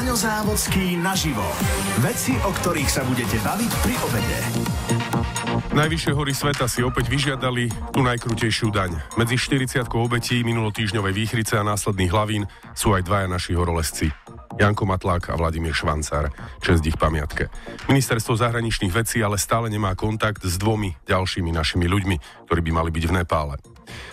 Braňo Závodský naživo. Veci, o ktorých sa budete baviť pri obede. Najvyššie hory sveta si opäť vyžiadali tú najkrutejšiu daň. Medzi 40 obetí minulotýžňovej výchrice a následných hlavín sú aj dvaja naši horolesci. Janko Matlák a Vladimír Švancár. Čest ich pamiatke. Ministerstvo zahraničných vecí ale stále nemá kontakt s dvomi ďalšími našimi ľuďmi, ktorí by mali byť v Nepále.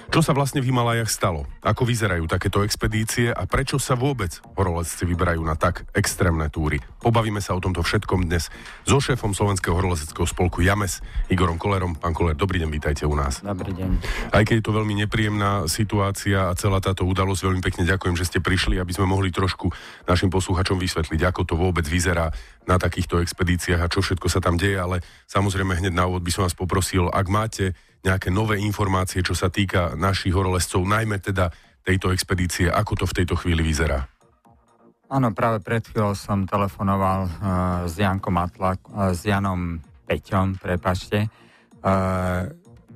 Čo sa vlastne v Himalajach stalo? Ako vyzerajú takéto expedície a prečo sa vôbec horolecci vyberajú na tak extrémne túry? Pobavíme sa o tomto všetkom dnes so šéfom Slovenského horolezeckého spolku JAMES, Igorom Kolerom. Pán Koler, dobrý deň, vítajte u nás. Dobrý deň. Aj keď je to veľmi nepríjemná situácia a celá táto udalosť, veľmi pekne ďakujem, že ste prišli, aby sme mohli trošku našim posluchačom vysvetliť, ako to vôbec vyzerá na takýchto expedíciách a čo všetko sa tam deje, ale samozrejme hneď na úvod by som vás poprosil, ak máte nejaké nové informácie, čo sa týka našich horolescov, najmä teda tejto expedície, ako to v tejto chvíli vyzerá? Áno, práve pred chvíľou som telefonoval uh, s Jankom Atlak, uh, s Janom Peťom, prepačte, uh,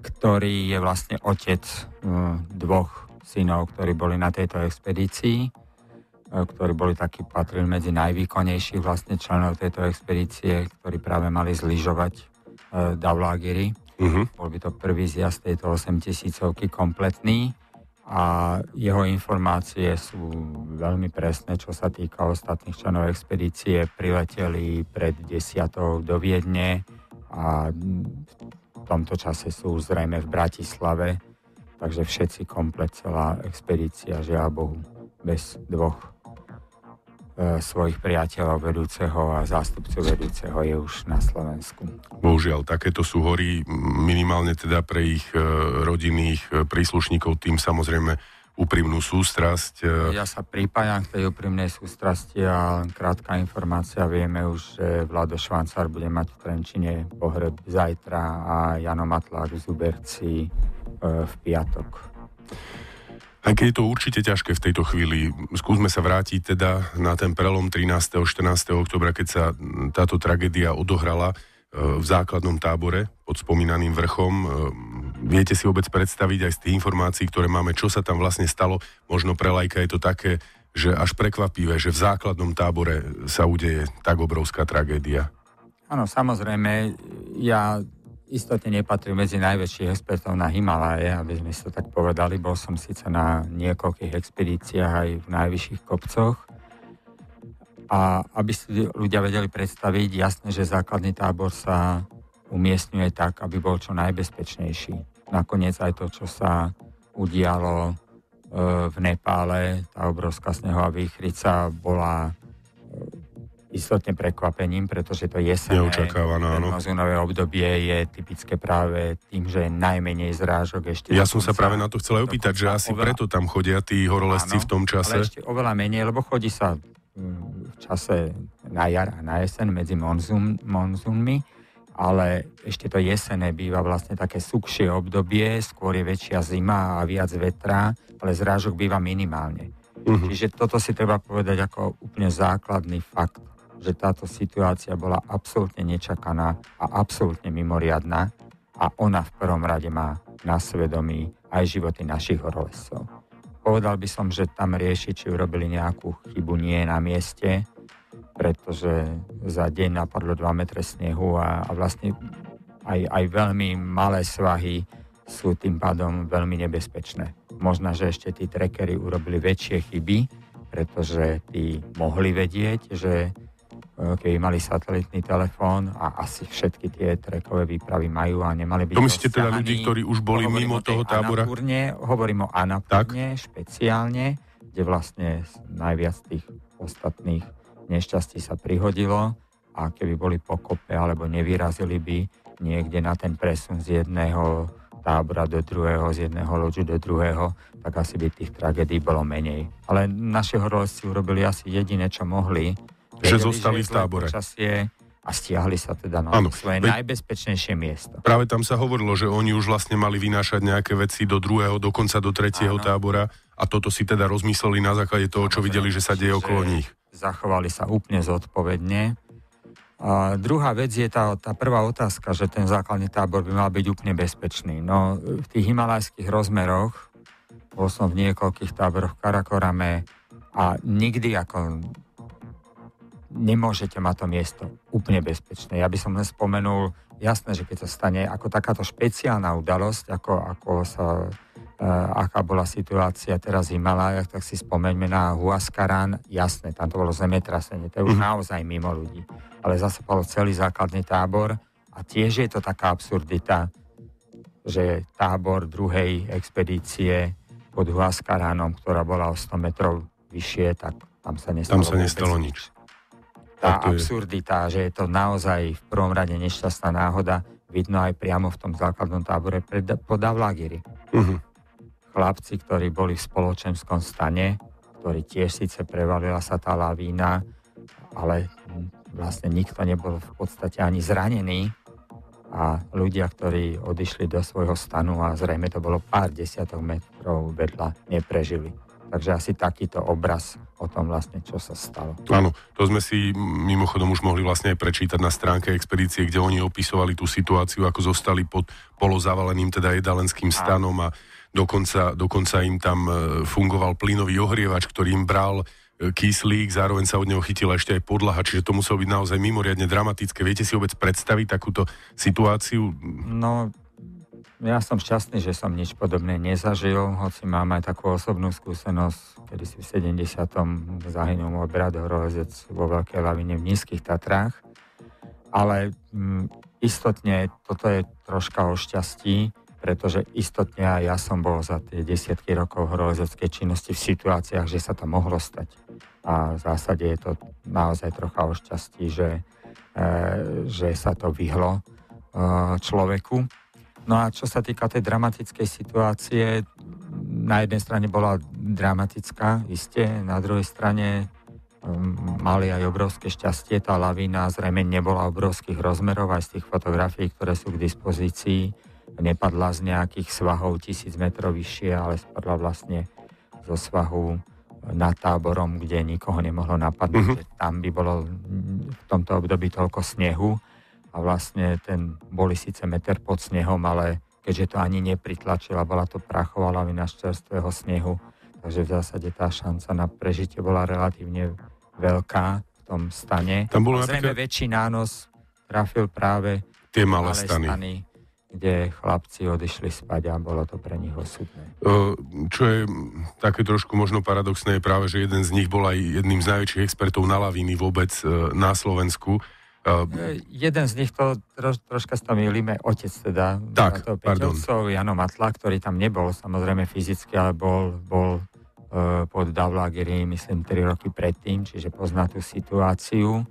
ktorý je vlastne otec uh, dvoch synov, ktorí boli na tejto expedícii, uh, ktorí boli takí, patrili medzi najvýkonnejších vlastne členov tejto expedície, ktorí práve mali zlyžovať uh, Davlagiri. Uh-huh. Bol by to prvý zjazd tejto 8 tisícovky kompletný a jeho informácie sú veľmi presné, čo sa týka ostatných členov expedície. Prileteli pred desiatou do Viedne a v tomto čase sú zrejme v Bratislave, takže všetci komplet, celá expedícia, žiaľ Bohu, bez dvoch svojich priateľov vedúceho a zástupcu vedúceho je už na Slovensku. Bohužiaľ, takéto sú hory minimálne teda pre ich e, rodinných e, príslušníkov tým samozrejme úprimnú sústrasť. Ja sa pripájam k tej úprimnej sústrasti a len krátka informácia. Vieme už, že Vlado Švancár bude mať v Trenčine pohreb zajtra a Jano Matlák z Uberci v piatok. Aj keď je to určite ťažké v tejto chvíli, skúsme sa vrátiť teda na ten prelom 13. 14. oktobra, keď sa táto tragédia odohrala e, v základnom tábore pod spomínaným vrchom. E, viete si vôbec predstaviť aj z tých informácií, ktoré máme, čo sa tam vlastne stalo? Možno pre lajka je to také, že až prekvapivé, že v základnom tábore sa udeje tak obrovská tragédia. Áno, samozrejme, ja istotne nepatrí medzi najväčších expertov na Himalaje, aby sme si to tak povedali. Bol som síce na niekoľkých expedíciách aj v najvyšších kopcoch. A aby si ľudia vedeli predstaviť, jasne, že základný tábor sa umiestňuje tak, aby bol čo najbezpečnejší. Nakoniec aj to, čo sa udialo e, v Nepále, tá obrovská snehová výchrica bola istotne prekvapením, pretože to jesenné monzúnové obdobie je typické práve tým, že je najmenej zrážok ešte. Ja som sa práve na to chcel aj opýtať, že asi oveľa, preto tam chodia tí horolezci áno, v tom čase. Ale ešte oveľa menej, lebo chodí sa mm, v čase na jar a na jeseň medzi monzún, monzúnmi, ale ešte to jesené býva vlastne také sukšie obdobie, skôr je väčšia zima a viac vetra, ale zrážok býva minimálne. Uh-huh. Čiže toto si treba povedať ako úplne základný fakt že táto situácia bola absolútne nečakaná a absolútne mimoriadná a ona v prvom rade má na svedomí aj životy našich horolescov. Povedal by som, že tam riešiči urobili nejakú chybu nie na mieste, pretože za deň napadlo 2 metre snehu a, a vlastne aj, aj veľmi malé svahy sú tým pádom veľmi nebezpečné. Možno, že ešte tí trekery urobili väčšie chyby, pretože tí mohli vedieť, že keby mali satelitný telefón a asi všetky tie trekové výpravy majú a nemali by... To myslíte teda ľudí, ktorí už boli mimo toho tábora? Anapurne, hovorím o Anapurne tak? špeciálne, kde vlastne najviac tých ostatných nešťastí sa prihodilo a keby boli pokope alebo nevyrazili by niekde na ten presun z jedného tábora do druhého, z jedného loďu do druhého, tak asi by tých tragédií bolo menej. Ale naši horolezci urobili asi jediné, čo mohli, že zostali v tábore. Počasie a stiahli sa teda na ano, svoje veď, najbezpečnejšie miesto. Práve tam sa hovorilo, že oni už vlastne mali vynášať nejaké veci do druhého, dokonca do tretieho ano. tábora a toto si teda rozmysleli na základe toho, čo videli, že sa deje okolo nich. Zachovali sa úplne zodpovedne. A druhá vec je tá, tá prvá otázka, že ten základný tábor by mal byť úplne bezpečný. No v tých himalajských rozmeroch, bol som v niekoľkých táboroch v Karakorame a nikdy ako nemôžete mať to miesto úplne bezpečné. Ja by som len spomenul, jasné, že keď sa stane ako takáto špeciálna udalosť, ako, ako sa, uh, aká bola situácia teraz v Himalajach, tak si spomeňme na Huascarán, jasné, tam to bolo zemetrasenie, to je už mm. naozaj mimo ľudí. Ale zasypalo celý základný tábor a tiež je to taká absurdita, že tábor druhej expedície pod Huascaránom, ktorá bola o 100 metrov vyššie, tak tam sa nestalo, tam sa nestalo nič. Tá absurdita, že je to naozaj v prvom rade nešťastná náhoda, vidno aj priamo v tom základnom tábore pod Avlagiri. Uh-huh. Chlapci, ktorí boli v spoločenskom stane, ktorí tiež síce prevalila sa tá lavína, ale vlastne nikto nebol v podstate ani zranený a ľudia, ktorí odišli do svojho stanu a zrejme to bolo pár desiatok metrov vedľa, neprežili. Takže asi takýto obraz o tom vlastne, čo sa stalo. Áno, to sme si mimochodom už mohli vlastne aj prečítať na stránke expedície, kde oni opisovali tú situáciu, ako zostali pod polozavaleným teda jedalenským stanom a dokonca, dokonca im tam e, fungoval plynový ohrievač, ktorý im bral e, kyslík, zároveň sa od neho chytila ešte aj podlaha, čiže to muselo byť naozaj mimoriadne dramatické. Viete si vôbec predstaviť takúto situáciu? No, ja som šťastný, že som nič podobné nezažil, hoci mám aj takú osobnú skúsenosť, kedy si v 70. zahynul môj brat horolezec vo Veľkej lavine v Nízkych Tatrách. Ale m, mm, istotne toto je troška o šťastí, pretože istotne aj ja som bol za tie desiatky rokov horolezeckej činnosti v situáciách, že sa to mohlo stať. A v zásade je to naozaj trocha o šťastí, že, e, že sa to vyhlo e, človeku. No a čo sa týka tej dramatickej situácie, na jednej strane bola dramatická, iste, na druhej strane um, mali aj obrovské šťastie. Tá lavína zrejme nebola obrovských rozmerov, aj z tých fotografií, ktoré sú k dispozícii. Nepadla z nejakých svahov tisíc metrov vyššie, ale spadla vlastne zo svahu nad táborom, kde nikoho nemohlo napadnúť. Mm-hmm. Tam by bolo v tomto období toľko snehu, a vlastne ten boli síce meter pod snehom, ale keďže to ani nepritlačila, bola to prachová lavina z čerstvého snehu, takže v zásade tá šanca na prežitie bola relatívne veľká v tom stane. Tam bolo napríklad... väčší nános trafil práve tie malé, malé stany. stany kde chlapci odišli spať a bolo to pre nich osudné. Čo je také trošku možno paradoxné je práve, že jeden z nich bol aj jedným z najväčších expertov na lavíny vôbec e, na Slovensku Uh, Jeden z nich, to troš, troška s tom milíme, otec teda, tak, to Peťovcov, Jano Matla, ktorý tam nebol samozrejme fyzicky, ale bol, bol uh, pod Davlagiri, myslím, 3 roky predtým, čiže pozná tú situáciu.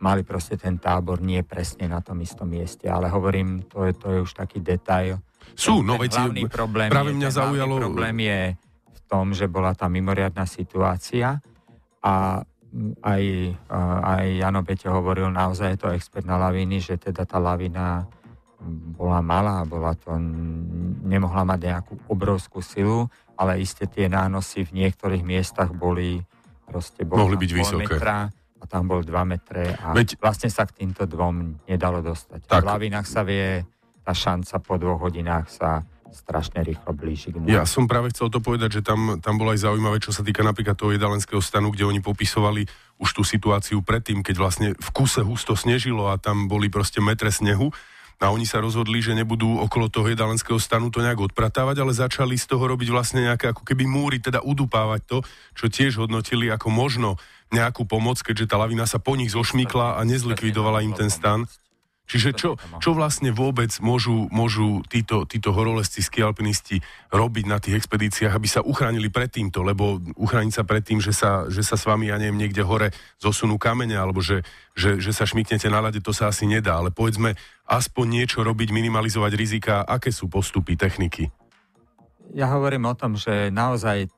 Mali proste ten tábor nie presne na tom istom mieste, ale hovorím, to je, to je už taký detail. Sú, no veď problém práve je, mňa zaujalo... problém je v tom, že bola tam mimoriadná situácia a aj, aj Jano Peťo hovoril, naozaj je to expert na lavíny, že teda tá lavina bola malá, bola to, nemohla mať nejakú obrovskú silu, ale isté tie nánosy v niektorých miestach boli proste boli mohli byť vysoké. Metra, a tam bol 2 metre a Veď... vlastne sa k týmto dvom nedalo dostať. Tak. V lavinách sa vie, tá šanca po dvoch hodinách sa strašne rýchlo blíži k Ja som práve chcel to povedať, že tam, tam bolo aj zaujímavé, čo sa týka napríklad toho jedalenského stanu, kde oni popisovali už tú situáciu predtým, keď vlastne v kuse husto snežilo a tam boli proste metre snehu a oni sa rozhodli, že nebudú okolo toho jedalenského stanu to nejak odpratávať, ale začali z toho robiť vlastne nejaké ako keby múry, teda udupávať to, čo tiež hodnotili ako možno nejakú pomoc, keďže tá lavina sa po nich zošmykla a nezlikvidovala im ten stan. Čiže čo, čo vlastne vôbec môžu, môžu títo, títo horolezci, skialpinisti robiť na tých expedíciách, aby sa uchránili pred týmto, lebo uchrániť sa pred tým, že sa, že sa s vami, ja neviem, niekde hore zosunú kamene, alebo že, že, že sa šmiknete na lade, to sa asi nedá, ale povedzme, aspoň niečo robiť, minimalizovať rizika, aké sú postupy, techniky? Ja hovorím o tom, že naozaj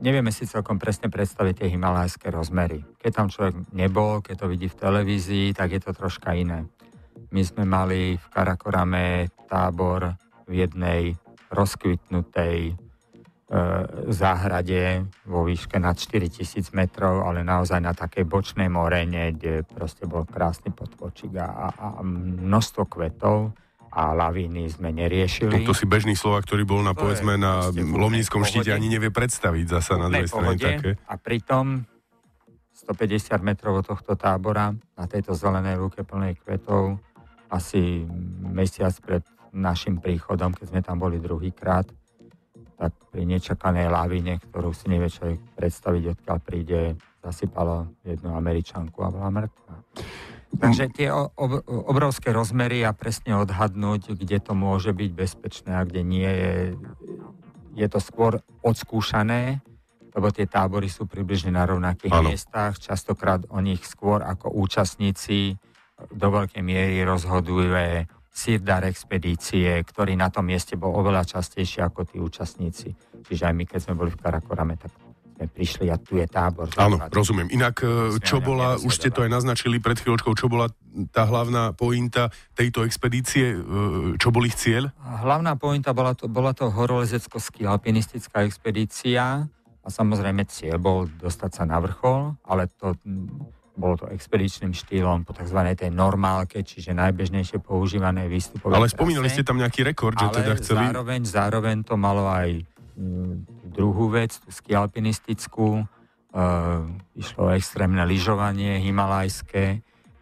nevieme si celkom presne predstaviť tie himalajské rozmery. Keď tam človek nebol, keď to vidí v televízii, tak je to troška iné. My sme mali v Karakorame tábor v jednej rozkvitnutej e, záhrade vo výške nad 4000 metrov, ale naozaj na takej bočnej morene, kde proste bol krásny potvočík a, a množstvo kvetov a lavíny sme neriešili. No to si bežný slova, ktorý bol na, povedzme, na Lomníckom štíte, ani nevie predstaviť zasa na druhej strane také. A pritom 150 metrov od tohto tábora na tejto zelenej lúke plnej kvetov asi mesiac pred našim príchodom, keď sme tam boli druhýkrát, tak pri nečakanej lavine, ktorú si nevie človek predstaviť, odkiaľ príde, zasypalo jednu američanku a bola mŕtva. Takže tie obrovské rozmery a presne odhadnúť, kde to môže byť bezpečné a kde nie je, je to skôr odskúšané, lebo tie tábory sú približne na rovnakých ano. miestach, častokrát o nich skôr ako účastníci do veľkej miery rozhoduje Sirdar expedície, ktorý na tom mieste bol oveľa častejší ako tí účastníci. Čiže aj my, keď sme boli v Karakorame, tak sme prišli a tu je tábor. Áno, rozumiem. Inak, e, čo bola, už ste to aj naznačili pred chvíľočkou, čo bola tá hlavná pointa tejto expedície? E, čo bol ich cieľ? Hlavná pointa bola to, bola to horolezecko alpinistická expedícia a samozrejme cieľ bol dostať sa na vrchol, ale to bolo to expedičným štýlom po tzv. tej normálke, čiže najbežnejšie používané výstupové Ale spomínali ste tam nejaký rekord, že ale teda chceli... zároveň, zároveň to malo aj mm, druhú vec, tú skialpinistickú, e, išlo extrémne lyžovanie himalajské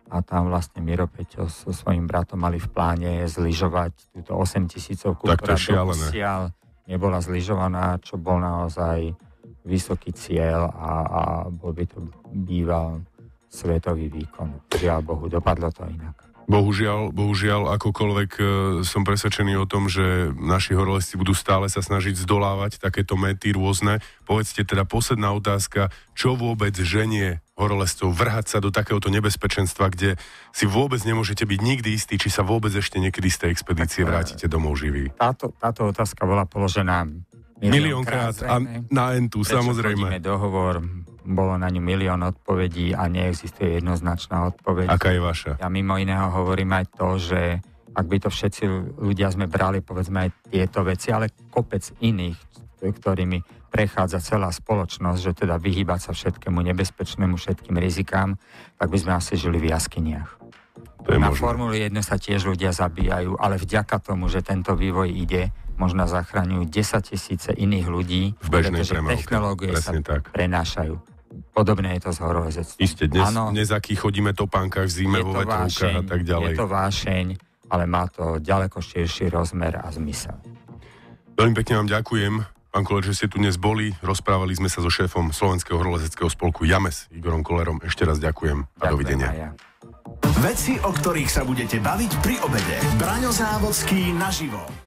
a tam vlastne Miro Peťo so svojím bratom mali v pláne zlyžovať túto 8 tisícovku, ktorá doposiaľ nebola zlyžovaná, čo bol naozaj vysoký cieľ a, a bol by to býval svetový výkon. Žiaľ Bohu, dopadlo to inak. Bohužiaľ, bohužiaľ, akokoľvek e, som presvedčený o tom, že naši horolezci budú stále sa snažiť zdolávať takéto mety rôzne. Povedzte teda posledná otázka, čo vôbec ženie horolezcov vrhať sa do takéhoto nebezpečenstva, kde si vôbec nemôžete byť nikdy istí, či sa vôbec ešte niekedy z tej expedície tak, e, vrátite domov živí. Táto, táto otázka bola položená miliónkrát a na entu, samozrejme. dohovor, bolo na ňu milión odpovedí a neexistuje jednoznačná odpoveď. Aká je vaša? Ja mimo iného hovorím aj to, že ak by to všetci ľudia sme brali, povedzme aj tieto veci, ale kopec iných, ktorými prechádza celá spoločnosť, že teda vyhýbať sa všetkému nebezpečnému, všetkým rizikám, tak by sme asi žili v jaskyniach. To je Na možné. Formuli 1 sa tiež ľudia zabíjajú, ale vďaka tomu, že tento vývoj ide, možno zachraňujú 10 tisíce iných ľudí, v bežnej pretože technológie sa tak. prenášajú. Podobne je to z horolezectvom. Isté, dnes, ano, dnes aký chodíme topánkach v zime, vo vetrovkách a tak ďalej. Je to vášeň, ale má to ďaleko širší rozmer a zmysel. Veľmi pekne vám ďakujem, pán Koler, že ste tu dnes boli. Rozprávali sme sa so šéfom Slovenského horolezeckého spolku JAMES, Igorom Kolerom. Ešte raz ďakujem a ďakujem dovidenia. Ja. Veci, o ktorých sa budete baviť pri obede. Braňo Závodský naživo.